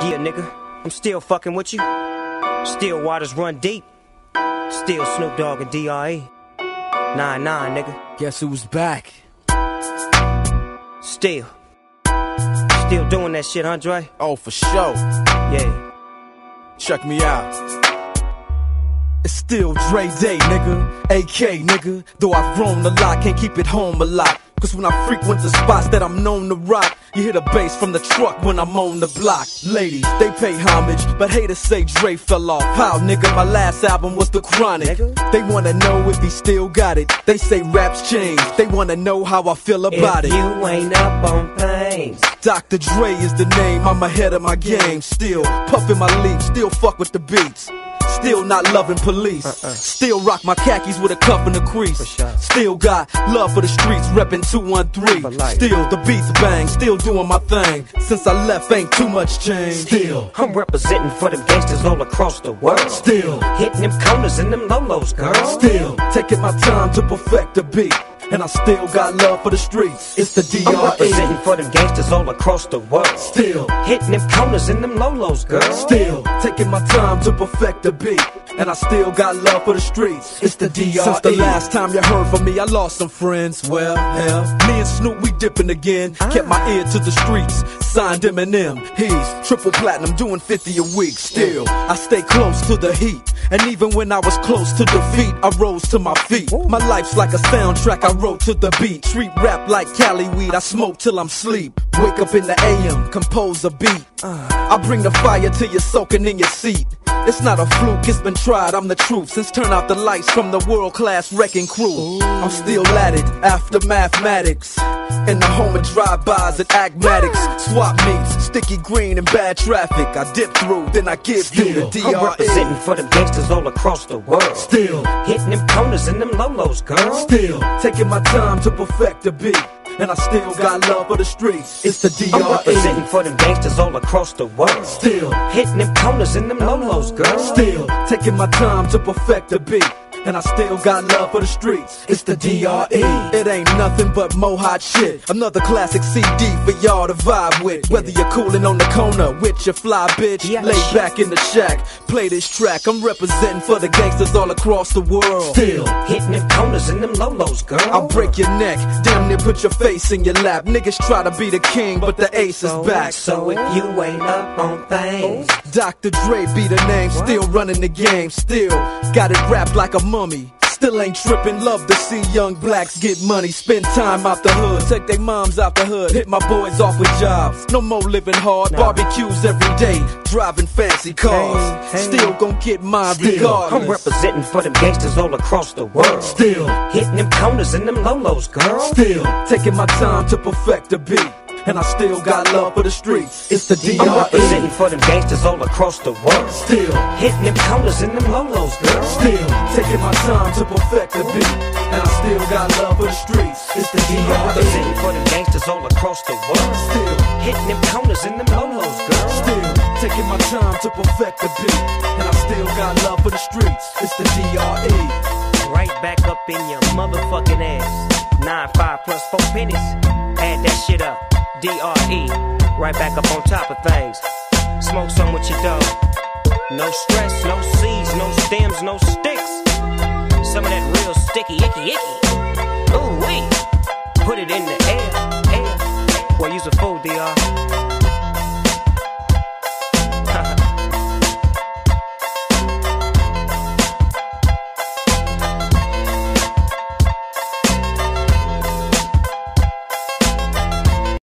nigga. I'm still fucking with you. Still waters run deep. Still Snoop Dogg and DRE. 9 9, nigga. Guess who's back? Still. Still doing that shit, Andre? Oh, for sure. Yeah. Check me out. It's still Dre Day, nigga. AK, nigga. Though I've grown a lot, can't keep it home a lot. Cause when I frequent the spots that I'm known to rock, you hear the bass from the truck when I'm on the block. Ladies, they pay homage, but haters say Dre fell off. How, nigga? My last album was The Chronic. They wanna know if he still got it. They say raps change. They wanna know how I feel about if it. You ain't up on things. Dr. Dre is the name, I'm ahead of my game. Still puffin' my leaf, still fuck with the beats. Still not loving police. Still rock my khakis with a cuff and a crease. Still got love for the streets, reppin' 213. Still the beats bang, still doing my thing. Since I left, ain't too much change. Still, I'm representing for them gangsters all across the world. Still hitting them corners and them lolos, girl. Still taking my time to perfect the beat. And I still got love for the streets. It's the DRE. I'm representing for them gangsters all across the world. Still hitting them corners and them lolos, girl. Still taking my time to perfect the beat. And I still got love for the streets. It's the DRE. Since the last time you heard from me, I lost some friends. Well, hell, me and Snoop, we dipping again. Kept my ear to the streets. Signed Eminem. He's triple platinum, doing 50 a week. Still, I stay close to the heat. And even when I was close to defeat, I rose to my feet. My life's like a soundtrack I wrote to the beat. Street rap like Cali weed, I smoke till I'm sleep. Wake up in the AM, compose a beat. Uh, I bring the fire till you're soaking in your seat. It's not a fluke, it's been tried, I'm the truth. Since turn out the lights from the World Class Wreckin' Cru. I'm still at it after mathematics. In the home of drive-bys and agmatics. Swap meets, sticky green and bad traffic. I dip through, then I give Still, you the DRE. I'm representing for them gangsters all across the world. Still hitting them corners and them lolos, girl. Still taking my time to perfect the beat. And I still got love for the streets. It's the DRE. I'm representing for them gangsters all across the world. Still hitting them corners and them lolos, girl. Still taking my time to perfect the beat. And I still got love for the streets. It's the DRE. It ain't nothing but mo hot shit. Another classic CD for y'all to vibe with. Whether you're cooling on the corner with your fly bitch, lay back in the shack, play this track. I'm representing for the gangsters all across the world. Still hitting them corners and them lolos, girl. I'll break your neck, damn near put your face in your lap. Niggas try to be the king, but the ace is back. So if you ain't up on things, Dr. Dre be the name, still running the game, still got it wrapped like a mummy. Still ain't trippin', love to see young blacks get money, spend time out the hood, take their moms out the hood, hit my boys off with jobs. No more living hard, barbecues every day, driving fancy cars. Still gon' get mine regardless. I'm representing for them gangsters all across the world. Still hitting them corners and them lolos, girl. Still taking my time to perfect the beat. And I still got love for the streets. It's the DRE. I'm representing for them gangsters all across the world. Still hitting them corners and them lolos, girl. Still taking my time to perfect the beat. And I still got love for the streets. It's the DRE. I'm representing for them gangsters all across the world. Still hitting them corners and them lolos, girl. Still taking my time to perfect the beat. And I still got love for the streets. It's the DRE. Right back up in your motherfucking ass. Nine five plus four pennies. DRE. Right back up on top of things. Smoke some with your dog. No stress, no seeds, no stems, no sticks. Some of that real sticky, icky, icky. Ooh wee. Put it in the air, air. Boy, use a fool, DR.